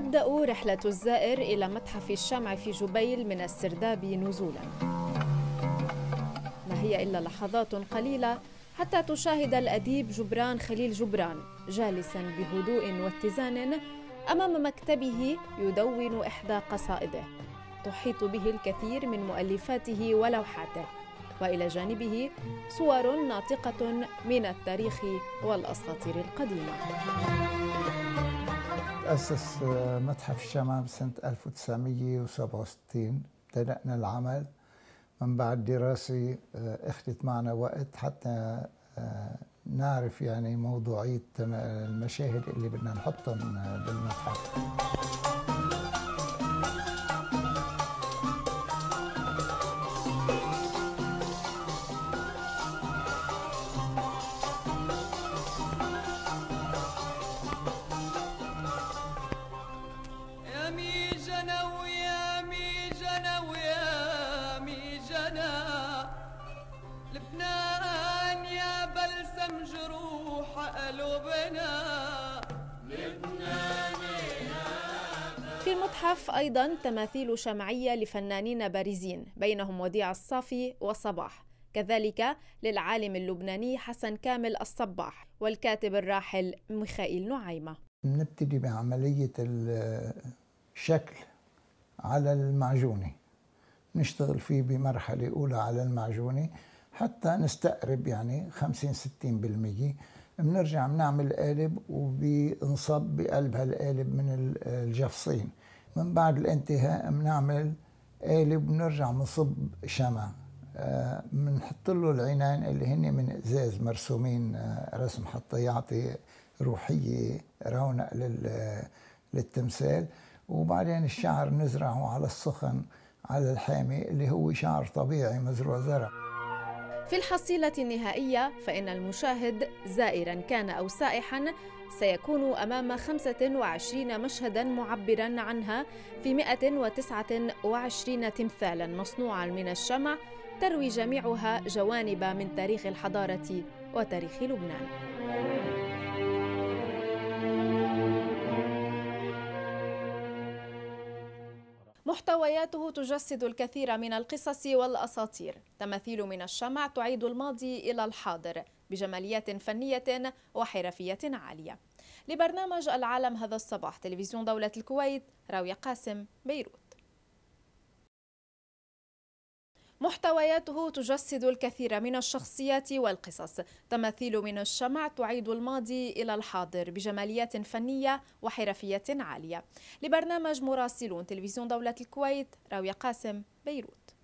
تبدأ رحلة الزائر إلى متحف الشمع في جبيل من السرداب نزولا. ما هي إلا لحظات قليلة حتى تشاهد الأديب جبران خليل جبران جالسا بهدوء واتزان أمام مكتبه يدون إحدى قصائده. تحيط به الكثير من مؤلفاته ولوحاته وإلى جانبه صور ناطقة من التاريخ والأساطير القديمة. تأسس متحف الشمع بسنة 1967 ابتدأنا العمل من بعد دراسة اخذت معنا وقت حتى نعرف يعني موضوعية المشاهد اللي بدنا نحطهم بالمتحف. في المتحف أيضا تماثيل شمعية لفنانين بارزين بينهم وديع الصافي وصباح. كذلك للعالم اللبناني حسن كامل الصباح والكاتب الراحل ميخائيل نعيمة. نبتدي بعملية الشكل على المعجونة. نشتغل فيه بمرحلة أولى على المعجونة حتى نستقرب يعني 50 60% بنرجع بنعمل قالب وبنصب بقلب هالقالب من الجفصين. من بعد الانتهاء بنعمل قالب ونرجع بنصب شمع. بنحط له العينين اللي هن من إزاز مرسومين رسم حتى يعطي روحية رونق للتمثال. وبعدين الشعر نزرعه على السخن على الحامي اللي هو شعر طبيعي مزروع زرع. في الحصيلة النهائية فإن المشاهد زائرا كان أو سائحا سيكون أمام 25 مشهدا معبرا عنها في 129 تمثالا مصنوعا من الشمع تروي جميعها جوانب من تاريخ الحضارة وتاريخ لبنان. محتوياته تجسد الكثير من القصص والأساطير. تماثيل من الشمع تعيد الماضي إلى الحاضر بجماليات فنية وحرفية عالية. لبرنامج العالم هذا الصباح تلفزيون دولة الكويت راويه قاسم بيروت. محتوياته تجسد الكثير من الشخصيات والقصص. تماثيل من الشمع تعيد الماضي إلى الحاضر بجماليات فنية وحرفية عالية. لبرنامج مراسلون تلفزيون دولة الكويت راوية قاسم بيروت.